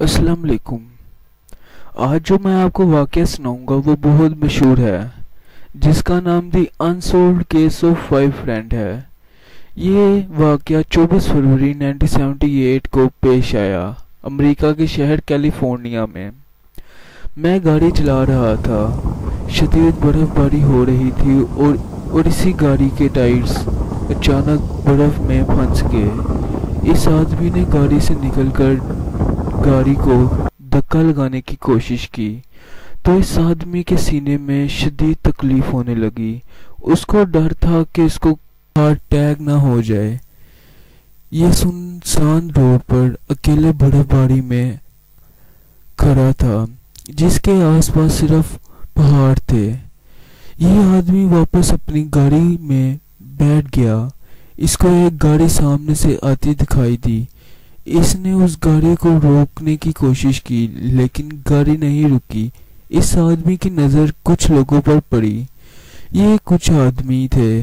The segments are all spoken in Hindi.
अस्सलाम वालेकुम आज जो मैं आपको वाक़या सुनाऊँगा, वो बहुत मशहूर है, जिसका नाम the unsolved case of five friend है। ये वाक़या 24 फरवरी 1978 को पेश आया, अमेरिका के शहर कैलिफ़ोर्निया में। मैं गाड़ी चला रहा था, शदीद बर्फ़बारी हो रही थी और और इसी गाड़ी के टायर्स अचानक बर्फ़ में फंस गए। इस आदमी ने गाड़ी से निकलकर गाड़ी को धक्का लगाने की कोशिश की तो इस आदमी के सीने में शदीद तकलीफ़ होने लगी। उसको डर था कि इसको हार्ट अटैक ना हो जाए। यह सुनसान रोड पर अकेले बर्फबारी में खड़ा था, जिसके आसपास सिर्फ़ पहाड़ थे। यह आदमी वापस अपनी गाड़ी में बैठ गया। इसको एक गाड़ी सामने से आती दिखाई दी। इसने उस गाड़ी को रोकने की कोशिश की, लेकिन गाड़ी नहीं रुकी। इस आदमी की नज़र कुछ लोगों पर पड़ी। ये कुछ आदमी थे।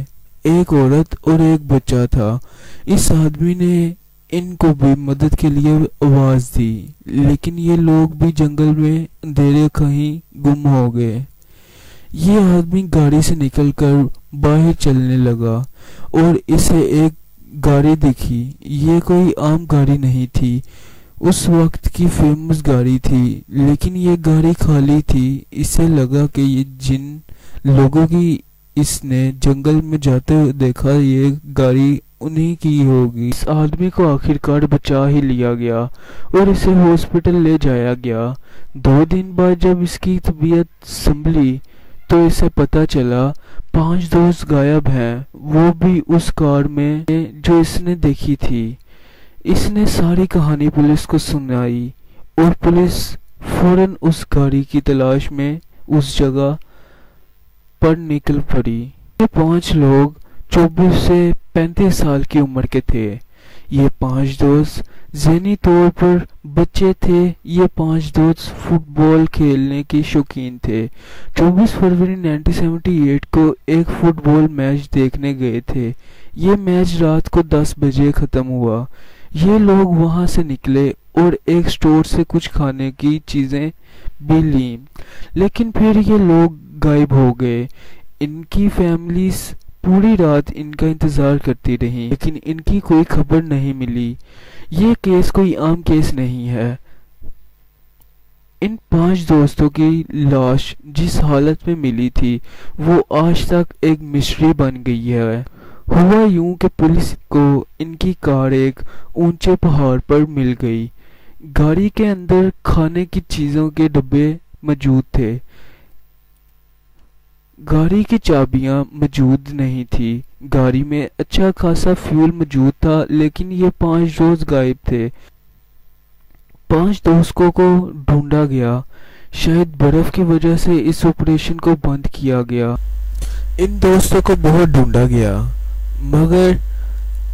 एक औरत और एक बच्चा था। इस आदमी ने इनको भी मदद के लिए आवाज़ दी, लेकिन ये लोग भी जंगल में अंधेरे कहीं गुम हो गए। ये आदमी गाड़ी से निकलकर बाहर चलने लगा और इसे एक गाड़ी दिखी। ये कोई आम गाड़ी नहीं थी। उस वक्त की फ़ेमस गाड़ी थी, लेकिन ये गाड़ी खाली थी। इसे लगा कि ये जिन लोगों की इसने जंगल में जाते हुए देखा, ये गाड़ी उन्हीं की होगी। इस आदमी को आखिरकार बचा ही लिया गया और इसे हॉस्पिटल ले जाया गया। दो दिन बाद जब इसकी तबीयत संभली तो इसे पता चला, पाँच दोस्त गायब हैं, वो भी उस कार में, जो इसने देखी थी। इसने सारी कहानी पुलिस को सुनाई और पुलिस फ़ौरन उस गाड़ी की तलाश में उस जगह पर निकल पड़ी। ये पाँच लोग 24 से 35 साल की उम्र के थे। ये पाँच दोस्त जहनी तौर पर बच्चे थे। ये पाँच दोस्त फुटबॉल खेलने के शौकीन थे। 24 फरवरी 1978 को एक फुटबॉल मैच देखने गए थे। ये मैच रात को 10 बजे ख़त्म हुआ। ये लोग वहाँ से निकले और एक स्टोर से कुछ खाने की चीज़ें भी ली। लेकिन फिर ये लोग गायब हो गए। इनकी फैमिलीज़ पूरी रात इनका इंतज़ार करती रही, लेकिन इनकी कोई खबर नहीं मिली। ये केस कोई आम केस नहीं है। इन पाँच दोस्तों की लाश जिस हालत में मिली थी, वो आज तक एक मिस्ट्री बन गई है। हुआ यूँ कि पुलिस को इनकी कार एक ऊँचे पहाड़ पर मिल गई। गाड़ी के अंदर खाने की चीज़ों के डब्बे मौजूद थे। गाड़ी की चाबियाँ मौजूद नहीं थी। गाड़ी में अच्छा खासा फ्यूल मौजूद था, लेकिन ये पाँच दोस्त गायब थे। पाँच दोस्तों को ढूंढा गया। शायद बर्फ़ की वजह से इस ऑपरेशन को बंद किया गया। इन दोस्तों को बहुत ढूंढा गया। मगर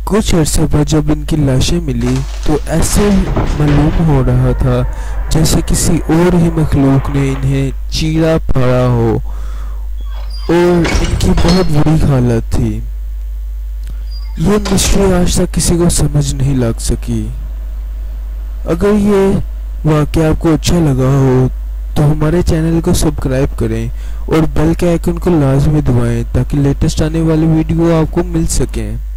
कुछ अर्से बाद जब इनकी लाशें मिली तो ऐसे मालूम हो रहा था जैसे किसी और ही मखलूक ने इन्हें चीरा पड़ा हो। और इनकी बहुत बुरी हालत थी। ये मिस्ट्री आज तक किसी को समझ नहीं लग सकी। अगर ये वाक्य आपको अच्छा लगा हो तो हमारे चैनल को सब्सक्राइब करें और बेल के आइकन को लाजमी दबाएँ ताकि लेटेस्ट आने वाली वीडियो आपको मिल सकें।